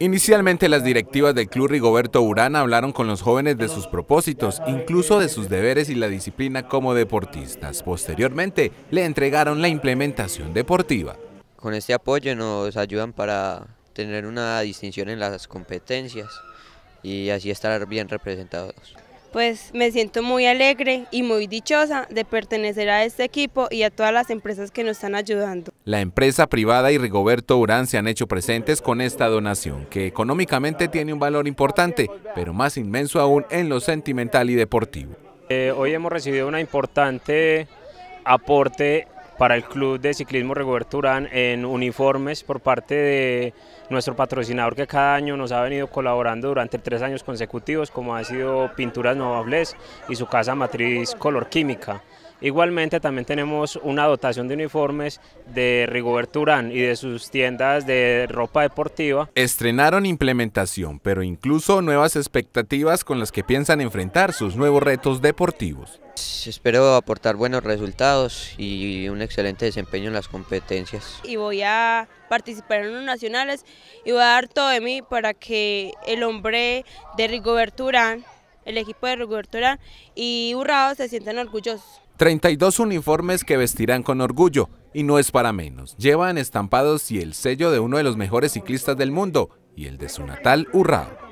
Inicialmente las directivas del Club Rigoberto Urán hablaron con los jóvenes de sus propósitos, incluso de sus deberes y la disciplina como deportistas. Posteriormente le entregaron la implementación deportiva. Con este apoyo nos ayudan para tener una distinción en las competencias y así estar bien representados pues me siento muy alegre y muy dichosa de pertenecer a este equipo y a todas las empresas que nos están ayudando. La empresa privada y Rigoberto Urán se han hecho presentes con esta donación, que económicamente tiene un valor importante, pero más inmenso aún en lo sentimental y deportivo. Eh, hoy hemos recibido una importante aporte para el Club de Ciclismo Rigoberto en uniformes por parte de nuestro patrocinador que cada año nos ha venido colaborando durante tres años consecutivos, como ha sido Pinturas Novables y su casa matriz Color Química. Igualmente también tenemos una dotación de uniformes de Rigoberto Urán y de sus tiendas de ropa deportiva. Estrenaron implementación, pero incluso nuevas expectativas con las que piensan enfrentar sus nuevos retos deportivos. Espero aportar buenos resultados y un excelente desempeño en las competencias. Y voy a participar en los nacionales y voy a dar todo de mí para que el hombre de Rigoberto Urán, el equipo de Rigoberto Urán y Urrao se sientan orgullosos. 32 uniformes que vestirán con orgullo, y no es para menos. Llevan estampados y el sello de uno de los mejores ciclistas del mundo, y el de su natal Urrao.